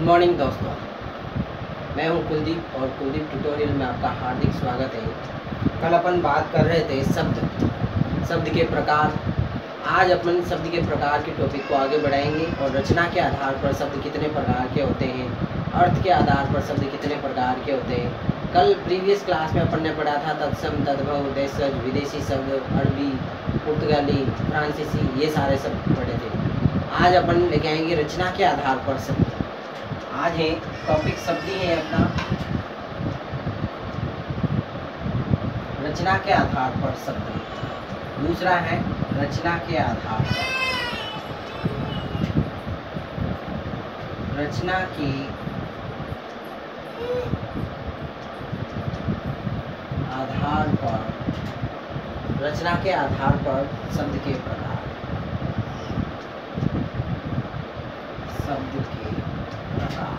Good morning दोस्तों। मैं हूँ कुलदीप और कुलदीप ट्यूटोरियल में आपका हार्दिक स्वागत है। कल अपन बात कर रहे थे शब्द। शब्द के प्रकार। आज अपन शब्द के प्रकार के टॉपिक को आगे बढ़ाएँगे और रचना के आधार पर शब्द कितने प्रकार के होते हैं, अर्थ के आधार पर शब्द कितने प्रकार के होते हैं। कल प्रीवियस क्लास में अपन ने पढ़ा था तत्सम, तद्भव, देशज, विदेशी शब्द, अरबी, पुर्तगाली, फ्रांसीसी, ये सारे शब्द पढ़े थे। आज अपन लेके आएँगे रचना के आधार पर शब्द। आज है टॉपिक शब्द ही अपना। रचना के आधार पर शब्द। दूसरा है, रचना के आधार पर। रचना के आधार पर, रचना के आधार पर शब्द के प्रकार शब्द के प्रकार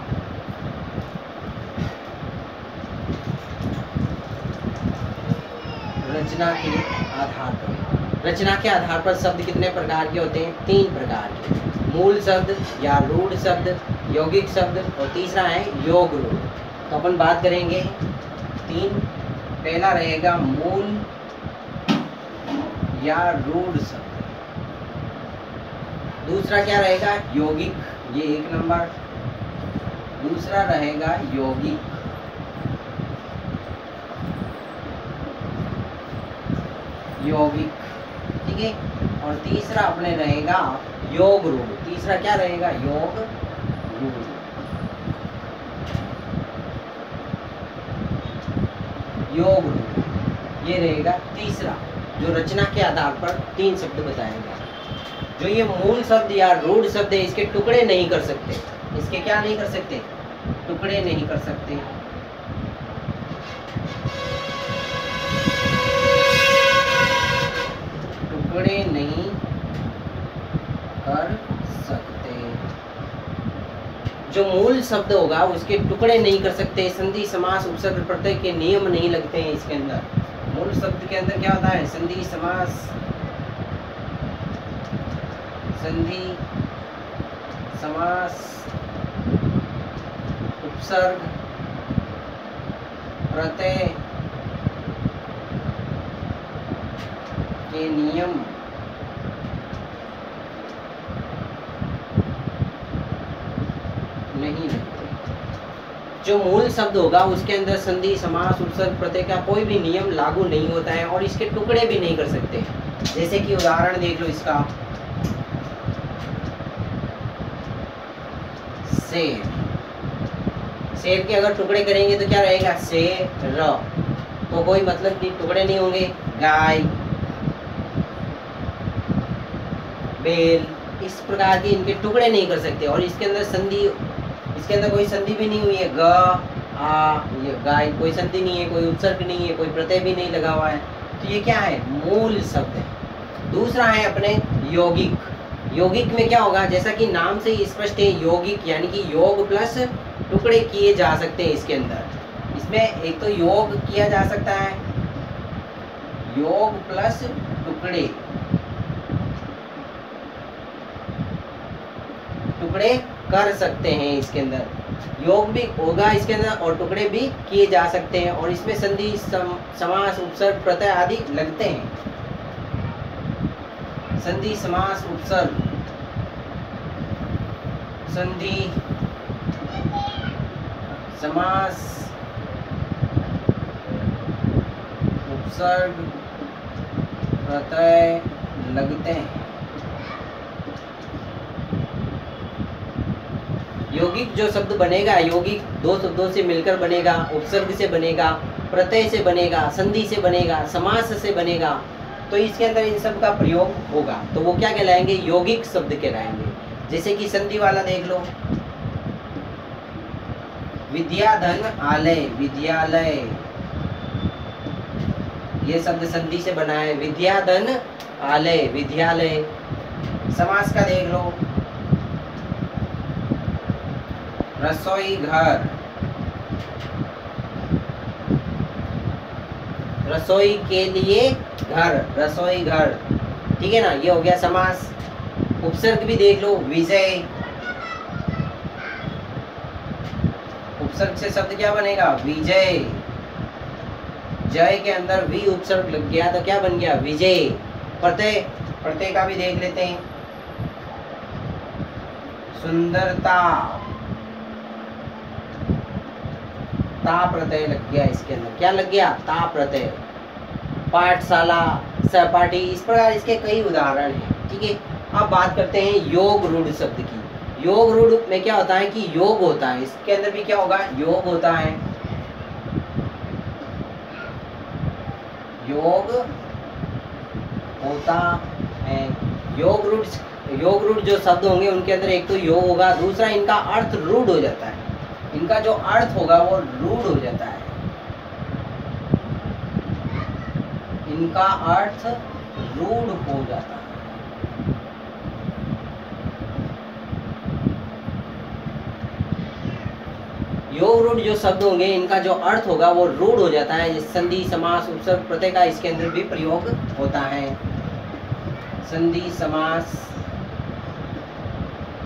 रचना के आधार पर। रचना के आधार पर शब्द कितने प्रकार के होते हैं? तीन प्रकार के। मूल शब्द या रूढ़ शब्द, यौगिक शब्द, और तीसरा है योग रूढ़। तो अपन बात करेंगे तीन। पहला रहेगा मूल या रूढ़ शब्द। दूसरा क्या रहेगा? यौगिक, ये एक नंबर। दूसरा रहेगा यौगिक। यौगिक, ठीक है? और तीसरा अपने रहेगा योग रूढ़ तीसरा क्या रहेगा? योग रूढ़ योग रूढ़ ये रहेगा तीसरा, जो रचना के आधार पर तीन शब्द बताएगा। जो ये मूल शब्द या रूढ़ शब्द है, इसके टुकड़े नहीं कर सकते। इसके क्या नहीं कर सकते? टुकड़े नहीं कर सकते। टुकड़े नहीं कर सकते। जो मूल शब्द होगा, उसके टुकड़े नहीं कर सकते। संधि, समास, उपसर्ग, प्रत्यय के नियम नहीं लगते हैं इसके अंदर। मूल शब्द के अंदर क्या होता है? संधि, समास संधि, समास, उपसर्ग, प्रत्यय के नियम नहीं लगते जो मूल शब्द होगा, उसके अंदर संधि, समास, उपसर्ग, प्रत्यय का कोई भी नियम लागू नहीं होता है और इसके टुकड़े भी नहीं कर सकते। जैसे कि उदाहरण देख लो इसका। शेर शेर के अगर टुकड़े करेंगे तो क्या रहेगा? शेर तो कोई मतलब नहीं टुकड़े नहीं होंगे। गाय। बेल। इस प्रकार के इनके टुकड़े नहीं कर सकते और इसके अंदर संधि इसके अंदर कोई संधि भी नहीं हुई है, ग, आ, ये गाय, कोई संधि नहीं है, कोई उत्सर्ग नहीं है, कोई प्रत्यय भी नहीं लगा हुआ है। तो ये क्या है? मूल शब्द है। दूसरा है अपने यौगिक। यौगिक में क्या होगा? जैसा कि नाम से ही स्पष्ट है, यौगिक यानी कि योग प्लस टुकड़े किए जा सकते हैं इसके अंदर। इसमें एक तो योग किया जा सकता है। योग प्लस टुकड़े। टुकड़े कर सकते हैं इसके अंदर। योग भी होगा इसके अंदर और टुकड़े भी किए जा सकते हैं और इसमें संधि सम, समास उपसर्ग प्रत्यय आदि लगते हैं। संधि समास उपसर्ग। संधि समास उपसर्ग प्रत्यय लगते हैं। यौगिक जो शब्द बनेगा, यौगिक दो शब्दों से मिलकर बनेगा, उपसर्ग से बनेगा, प्रत्यय से बनेगा, संधि से बनेगा, समास से बनेगा तो इसके अंदर इन सब का प्रयोग होगा। तो वो क्या कहलाएँगे? यौगिक शब्द कहलाएँगे। जैसे कि संधि वाला देख लो। विद्याधन आलय, विद्यालय। ये शब्द संधि से बना है। विद्याधन आलय, विद्यालय। समास का देख लो। रसोई घर रसोई के लिए घर रसोई घर ठीक है ना? ये हो गया समास। उपसर्ग भी देख लो, विजय। उपसर्ग से शब्द क्या बनेगा? विजय। जय के अंदर वी उपसर्ग लग गया तो क्या बन गया? विजय। प्रत्यय प्रत्यय का भी देख लेते हैं। सुंदरता। ता प्रत्यय लग गया इसके अंदर। क्या लग गया? ता प्रत्यय पाठशाला, सहपाठी, इस प्रकार इसके कई उदाहरण हैं, ठीक है? अब बात करते हैं योग रूढ़ शब्द की। योग रूढ़ में क्या होता है कि योग होता है। इसके अंदर भी क्या होगा? योग होता है। योग होता है। योग रूढ़ योग रूढ़ जो शब्द होंगे उनके अंदर एक तो योग होगा, दूसरा इनका अर्थ रूढ़ हो जाता है। इनका जो अर्थ होगा वो रूढ़ हो जाता है। इनका अर्थ रूढ़ हो जाता है। योग रूढ़ जो शब्द होंगे, इनका जो अर्थ होगा वो रूढ़ हो जाता है। संधि, समास, उपसर्ग, प्रत्यय का इसके अंदर भी प्रयोग होता है। संधि, समास,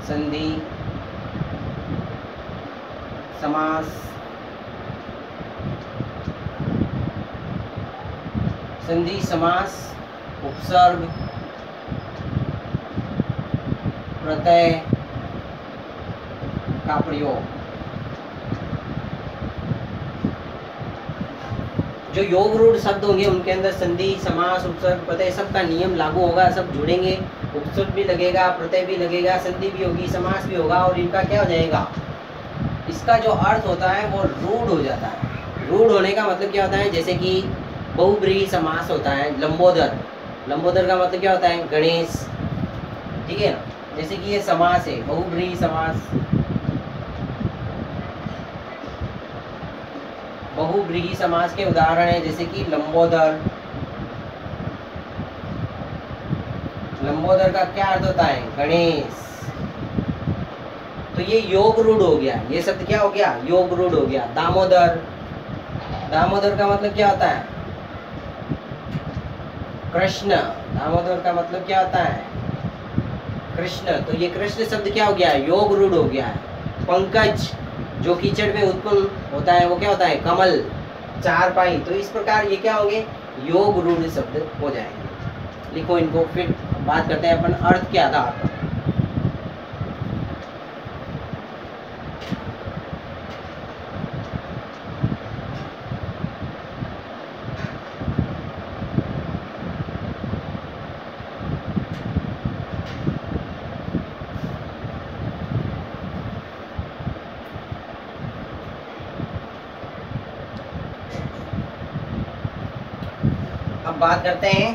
संधि समास संधि समास उपसर्ग प्रत्यय का प्रयोग। जो योग रूढ़ शब्द होंगे, उनके अंदर संधि समास उपसर्ग प्रत्यय सबका नियम लागू होगा, सब जुड़ेंगे। उपसर्ग भी लगेगा, प्रत्यय भी लगेगा, संधि भी होगी, समास भी होगा, और इनका क्या हो जाएगा? इसका जो अर्थ होता है वो रूढ़ हो जाता है। रूढ़ होने का मतलब क्या होता है? जैसे कि बहुब्रीही समास होता है, लंबोदर। लंबोदर का मतलब क्या होता है? गणेश। ठीक है ना? जैसे कि ये समास है, बहुब्रीही समास। बहुब्रीही समास के उदाहरण है, जैसे कि लंबोदर। लंबोदर का क्या अर्थ होता है? गणेश। तो ये योग रूढ़ हो गया। ये शब्द क्या हो गया? योग रूढ़ हो गया। दामोदर। दामोदर का मतलब क्या होता है? कृष्ण। दामोदर का मतलब क्या होता है? कृष्ण। तो ये कृष्ण शब्द क्या हो गया? योग रूढ़ हो गया है। पंकज, जो कीचड़ में उत्पन्न होता है, वो क्या होता है? कमल। चार पाई। तो इस प्रकार ये क्या होंगे? योग रूढ़ शब्द हो जाएँगे। लिखो इनको, फिर बात करते हैं अपन अर्थ के आधार पर। बात करते हैं।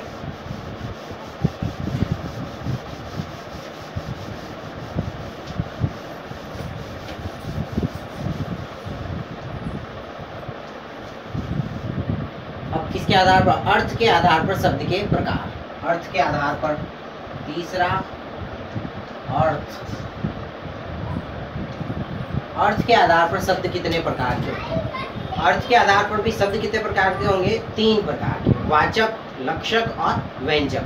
अब किसके आधार पर? अर्थ के आधार पर शब्द के प्रकार। अर्थ के आधार पर तीसरा अर्थ। अर्थ के आधार पर शब्द कितने प्रकार के अर्थ के आधार पर भी शब्द कितने प्रकार के होंगे? तीन प्रकार के। वाचक, लक्षक और व्यंजक।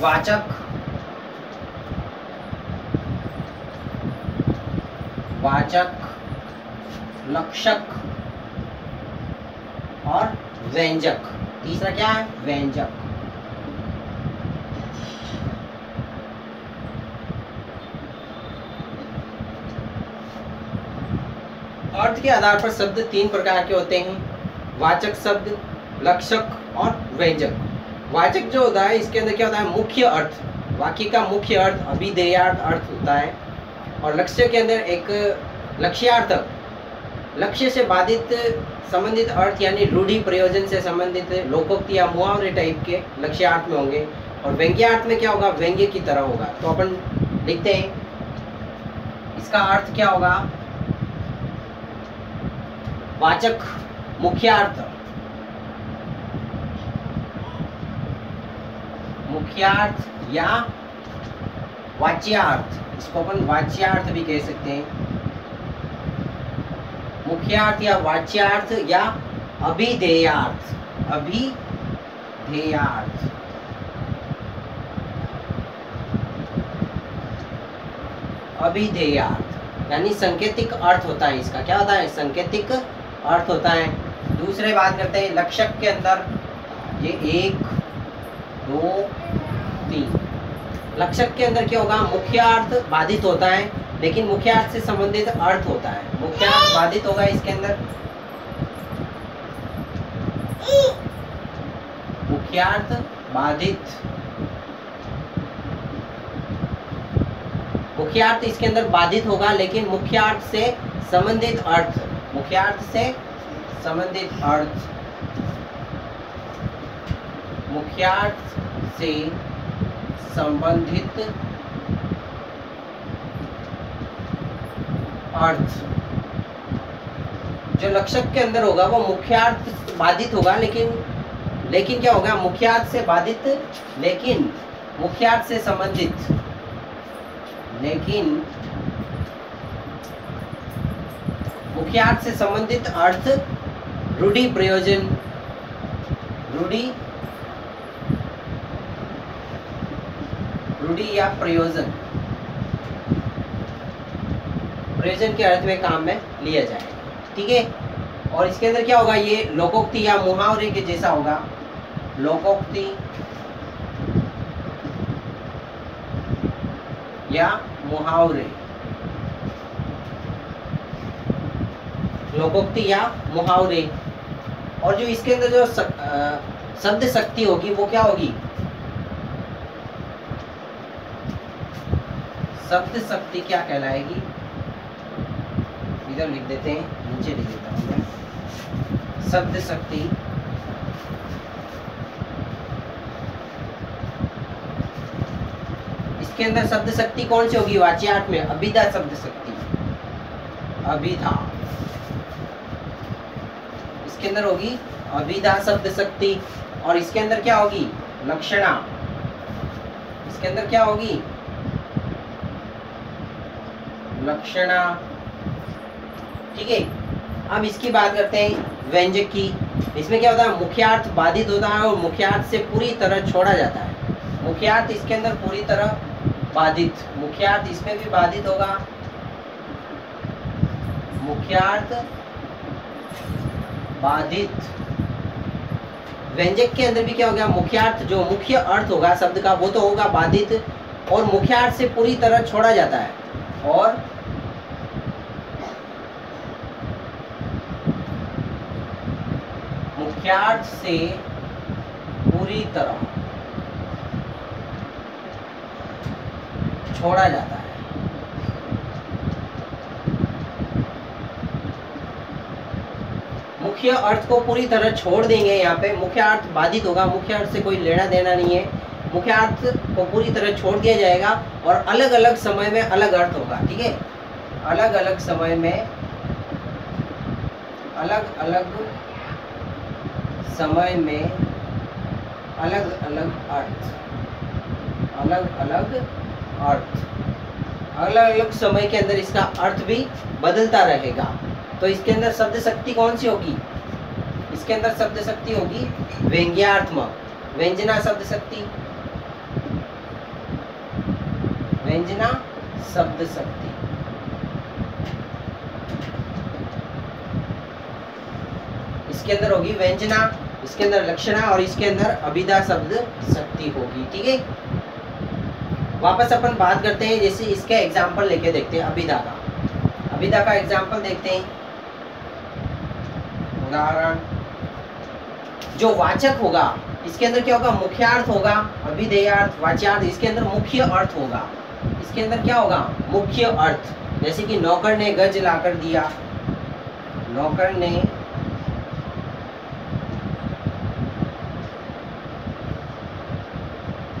वाचक वाचक, लक्षक और व्यंजक। तीसरा क्या है? व्यंजक। अर्थ के आधार पर शब्द तीन प्रकार के होते हैं। वाचक शब्द लक्षक और व्यंजक। वाचक जो होता है, इसके अंदर क्या होता है? मुख्य अर्थ। वाक्य का मुख्य अर्थ अभिधेयार्थ अर्थ होता है। और लक्ष्य के अंदर एक लक्ष्यार्थक लक्ष्य से बाधित, संबंधित अर्थ यानी रूढ़ी प्रयोजन से संबंधित लोकोक्ति या मुहावरे टाइप के लक्ष्यार्थ में होंगे। और व्यंग्यार्थ में क्या होगा? व्यंग्य की तरह होगा। तो अपन लिखते हैं। इसका अर्थ क्या होगा? वाचक मुख्यार्थ। मुख्यार्थ या वाच्यार्थ, इसको अपन वाच्यार्थ भी कह सकते हैं। मुख्यार्थ या वाच्यार्थ या अभिधेयार्थ अभिधेयार्थ। अभिधेयार्थ, यानी संकेतिक अर्थ होता है इसका। क्या होता है? संकेतिक अर्थ होता है। दूसरे बात करते हैं, लक्षक के अंदर ये एक दो, तीन। लक्षक के अंदर क्या होगा? मुख्य अर्थ बाधित होता है, लेकिन मुख्य अर्थ से संबंधित अर्थ होता है। मुख्य अर्थ बाधित होगा इसके अंदर? मुख्यार्थ बाधित। मुख्यार्थ इसके अंदर बाधित होगा, लेकिन मुख्यार्थ से संबंधित अर्थ। मुख्यार्थ से संबंधित अर्थ। मुख्यार्थ से संबंधित अर्थ। जो लक्षक के अंदर होगा, वो मुख्यार्थ बाधित होगा, लेकिन लेकिन क्या होगा? मुख्यार्थ से बाधित, लेकिन मुख्यार्थ से संबंधित। लेकिन मुख्यार्थ से संबंधित अर्थ रूढ़ी प्रयोजन, रूढ़ी रूढ़ी या प्रयोजन? प्रयोजन के अर्थ में काम में लिया जाएगा ठीक है? और इसके अंदर क्या होगा? ये लोकोक्ति या मुहावरे के जैसा होगा। लोकोक्ति या मुहावरे। लोकोक्ति या मुहावरे। और जो इसके अंदर जो शब्द शक्ति होगी, वो क्या होगी? शब्द शक्ति क्या कहलाएगी? इधर लिख देते हैं, नीचे लिख देता हूँ मैं। शब्द शक्ति। इसके अंदर शब्द शक्ति कौन सी होगी? वाच्यार्थ में अभिधा शब्द शक्ति। अभिधा। इसके अंदर होगी अभिधा शब्द शक्ति। और इसके अंदर क्या होगी? लक्षणा। इसके अंदर क्या होगी? लक्षणा। ठीक है, अब इसकी बात करते हैं व्यंजक की। इसमें क्या होता है, मुख्यार्थ बाधित होता है और मुख्यार्थ से पूरी तरह छोड़ा जाता है। मुख्यार्थ इसके अंदर पूरी तरह बाधित। मुख्यार्थ इसमें भी बाधित होगा। मुख्यार्थ बाधित। व्यंजक के अंदर भी क्या हो गया, मुख्यार्थ जो मुख्य अर्थ होगा, शब्द का, वो तो होगा बाधित। और मुख्यार्थ से पूरी तरह छोड़ा जाता है। और मुख्यार्थ से पूरी तरह छोड़ा जाता है। मुख्य अर्थ को पूरी तरह छोड़ देंगे यहाँ पे। मुख्य अर्थ बाधित होगा। मुख्य अर्थ से कोई लेना देना नहीं है। मुख्य अर्थ को पूरी तरह छोड़ दिया जाएगा और अलग अलग समय में अलग अर्थ होगा, ठीक है? अलग अलग समय में अलग अलग समय में अलग अलग अर्थ। अलग अलग अर्थ। अलग अलग समय के अंदर इसका अर्थ भी बदलता रहेगा। तो इसके अंदर शब्द शक्ति कौन सी होगी? इसके अंदर शब्द शक्ति होगी व्यंग्यात्मक व्यंजना शब्द शक्ति व्यंजना शब्द शक्ति इसके अंदर होगी व्यंजना, इसके अंदर लक्षणा और इसके अंदर अभिधा शब्द शक्ति होगी, ठीक है? वापस अपन बात करते हैं, जैसे इसके एग्ज़ाम्पल लेके देखते हैं अभिधा का। अभिधा का एग्ज़ाम्पल देखते हैं। उदाहरण, जो वाचक होगा, इसके अंदर क्या होगा? मुख्यार्थ होगा, अभिधेयार्थ, वाच्यार्थ, इसके अंदर मुख्य अर्थ होगा। इसके अंदर क्या होगा? मुख्य अर्थ, जैसे कि नौकर ने गज लाकर दिया। नौकर ने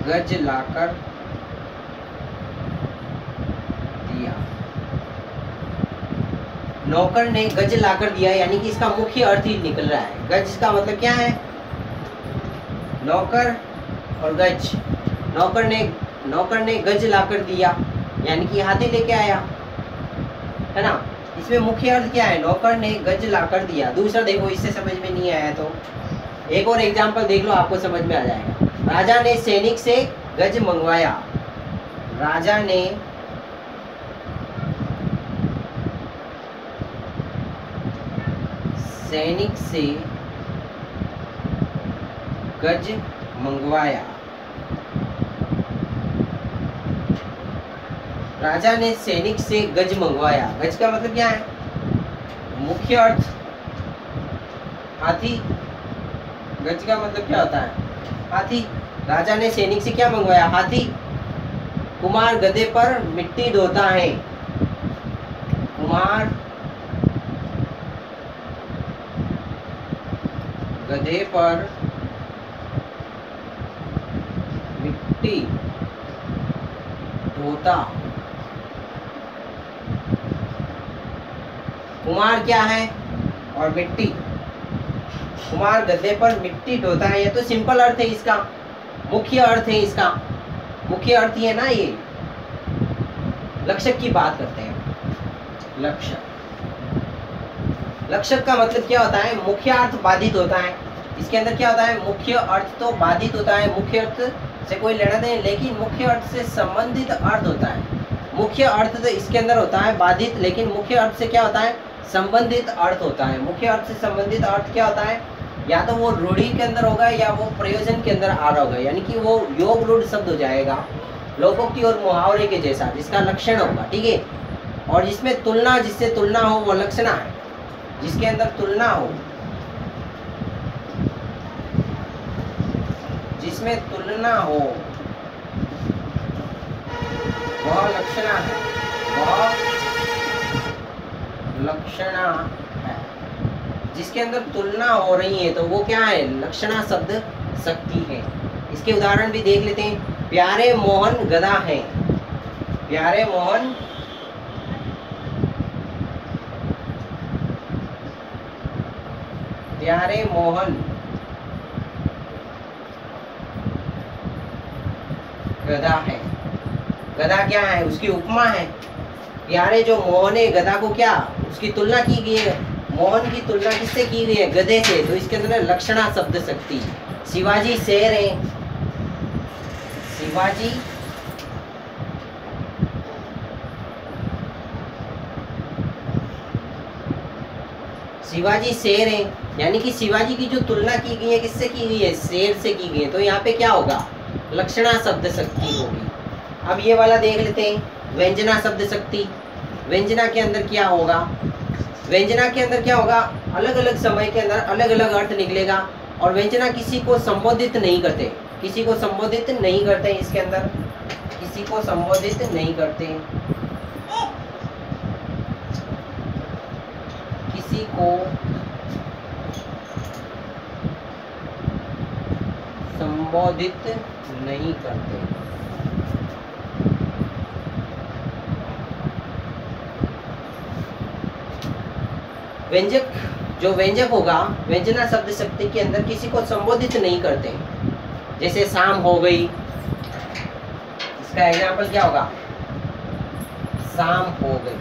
गज लाकर दिया। नौकर ने गज लाकर दिया, यानी कि इसका मुख्य अर्थ ही निकल रहा है। गज का मतलब क्या है? नौकर और गज। नौकर ने नौकर ने गज लाकर दिया, यानी कि हाथी लेके आया। है ना? इसमें मुख्य अर्थ क्या है? नौकर ने गज लाकर दिया। दूसरा देखो, इससे समझ में नहीं आया तो। एक और एग्ज़ाम्पल देख लो, आपको समझ में आ जाएगा। राजा ने सैनिक से गज मंगवाया। राजा ने सैनिक से गज मंगवाया। राजा ने सैनिक से गज मंगवाया। गज का मतलब क्या है? मुख्य अर्थ हाथी। गज का मतलब क्या होता है? हाथी। राजा ने सैनिक से क्या मंगवाया? हाथी। कुमार गधे पर मिट्टी धोता है। कुमार गधे पर मिट्टी धोता कुमार क्या है? और मिट्टी। कुमार गद्दे पर मिट्टी ढोता है, ये तो सिंपल अर्थ है इसका। मुख्य अर्थ है इसका। मुख्य अर्थ ये ना ये। लक्षक की बात करते हैं। लक्षक। लक्षक का मतलब क्या होता है? मुख्य अर्थ बाधित होता है। इसके अंदर क्या होता है? मुख्य अर्थ तो बाधित होता है। मुख्य अर्थ से कोई लेना नहीं, लेकिन मुख्य अर्थ से संबंधित अर्थ होता है। मुख्य अर्थ तो इसके अंदर होता है बाधित, लेकिन मुख्य अर्थ से क्या होता है? संबंधित अर्थ होता है। मुख्य अर्थ से संबंधित अर्थ क्या होता है? या तो वो रूढ़ी के अंदर होगा या वो प्रयोजन के अंदर आ रहा होगा। यानी कि वो योग रूढ़ शब्द हो जाएगा लोकोक्ति और मुहावरे के जैसा, जिसका लक्षण होगा, ठीक है? और जिसमें तुलना, जिससे तुलना हो, वो लक्षणा है। जिसके अंदर तुलना हो, जिसमें तुलना हो, वह लक्षणा है। वह लक्षणा जिसके अंदर तुलना हो रही है तो वो क्या है? लक्षणा शब्द शक्ति है। इसके उदाहरण भी देख लेते हैं। प्यारे मोहन गदा है। प्यारे मोहन प्यारे मोहन गदा है। गदा क्या है? उसकी उपमा है। प्यारे जो मोहन है गधा को क्या उसकी तुलना की गई है? मोहन की तुलना किससे की गई है? गधे से तो इसके अंदर लक्षणा शब्द शक्ति। शिवाजी शेर है। शिवाजी शिवाजी शेर है। यानी कि शिवाजी की जो तुलना की गई है, किससे की गई है? शेर से की गई है। तो यहाँ पे क्या होगा? लक्षणा शब्द शक्ति होगी। अब ये वाला देख लेते हैं। व्यंजना शब्द शक्ति। व्यंजना के अंदर क्या होगा? व्यंजना के अंदर क्या होगा? अलग अलग समय के अंदर अलग अलग अर्थ निकलेगा और व्यंजना किसी को संबोधित नहीं करते। किसी को संबोधित नहीं करते इसके अंदर। किसी को संबोधित नहीं करते। किसी को संबोधित नहीं करते। व्यंजक, जो व्यंजक होगा, व्यंजना शब्द शक्ति के अंदर किसी को संबोधित नहीं करते। जैसे शाम हो गई, इसका एग्ज़ाम्पल क्या होगा? शाम हो गई।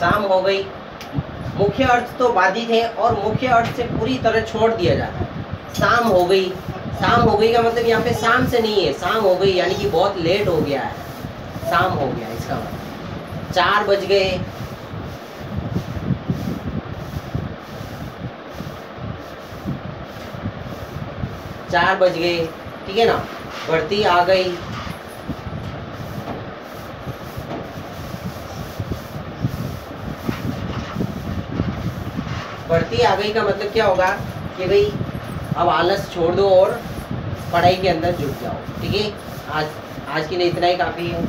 शाम हो गई। मुख्य अर्थ तो बाधित है और मुख्य अर्थ से पूरी तरह छोड़ दिया जाता है। शाम हो गई। शाम हो गई का मतलब यहाँ पे शाम से नहीं है। शाम हो गई, यानी कि बहुत लेट हो गया है। शाम हो गया, इसका मतलब। चार बज गए। चार बज गए, ठीक है ना? बढ़ती आ गई। बढ़ती आ गई का मतलब क्या होगा कि भाई, अब आलस छोड़ दो और पढ़ाई के अंदर जुट जाओ, ठीक है? आज आज के लिए इतना ही काफ़ी है।